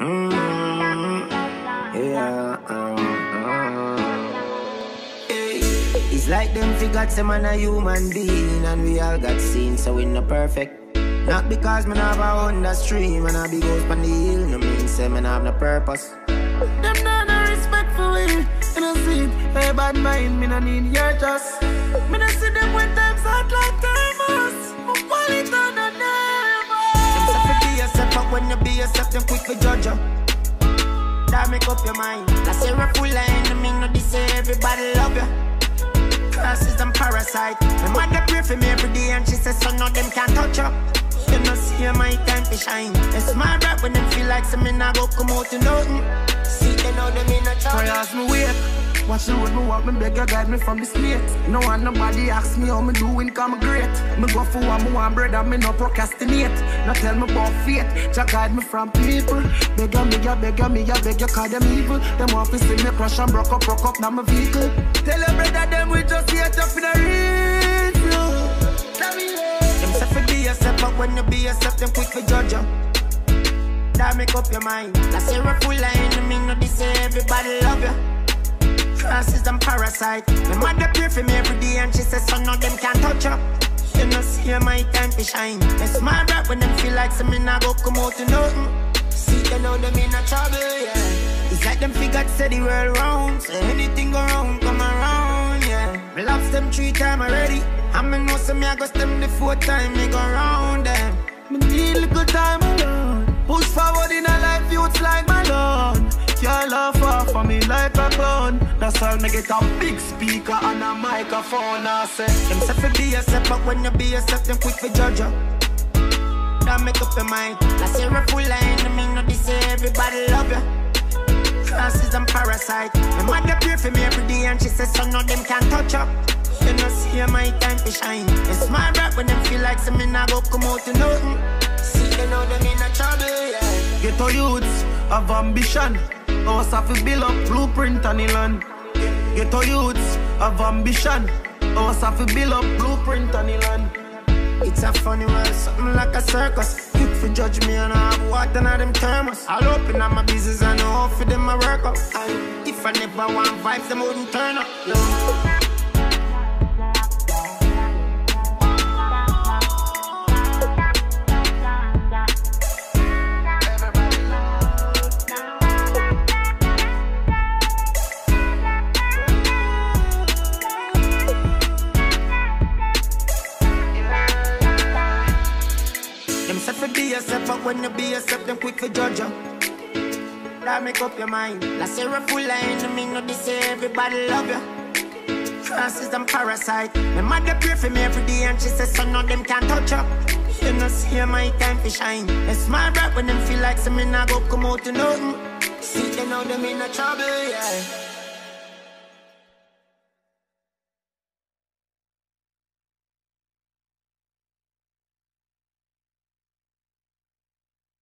Mm, yeah, uh, uh. Hey, it's like them figures say man a human being and we all got seen, so we not perfect. Not because man have a Honda stream and I be goes on the hill, no mean say man have no purpose. Them not no respect for me, and I see it. Hey, bad mind, me no need your trust. Yourself, them quick to judge you. That make up your mind. Last year a full of enemy, no this say everybody love you. Crosses and parasite. My mother pray for me every day and she says son of them can't touch you. You know see my time to shine. It's my rap when them feel like some me nah go come out to nothing. See they know them in a trouble. Me. Watch the road me walk, me beg you guide me from the snake. No one nobody ask me how me doing, come great. Me go for what me want, brother, me no procrastinate. No tell me about fate, just guide me from people. Beg you, me ya, beg you, me ya, beg you, call them evil. Them to see me crush and broke up, broke up, now my vehicle. Tell your brother them we just here up in real flow. Tell me. Them say fi be yourself, but when you be yourself, them quick to judge you. That make up your mind. Year a full of enemy, no this everybody love you. Crosses and parasite. My mother pray for me every day and she says son of them can't touch you. You know see my time to shine. It's my rap when them feel like some me nah go come out to nothing. See they know them in a trouble, yeah. It's like them figures say the world round. So anything go wrong, come around, yeah. Me loves them three time already. I me know some me I go them the fourth time me go round them. Why me get a big speaker and a microphone. I say, Them say fi be yourself, but when you be yourself, them quick to judge you. That make up your mind. Year a full of enemy, no this say everybody love you. Crosses and parasite. My mother pray for me every day and she says son of them can't touch you. You know see my time to shine. It's my rap when them feel like some me nah go come out to nothing. See they know them in a trouble, yeah. get our youths have ambition. Us have to build up blueprint and land. Get our youths have ambition. Us have to build up blueprint on and land. It's a funny world, something like a circus. Quick for judge me and I have water in them thermos. I'll open up my business and know for them I work up. And if I never want vibes, them wouldn't turn up. Them say fi be yourself, but when you be yourself, them quick for judge you. That make up your mind. Last year a full of enemy, no this say everybody love you. Crosses and parasite. My mother pray for me every day and she says son of them can't touch you. You know see my time to shine. It's my rap when them feel like some me nah go come out to nothing. See they know them in a trouble, yeah.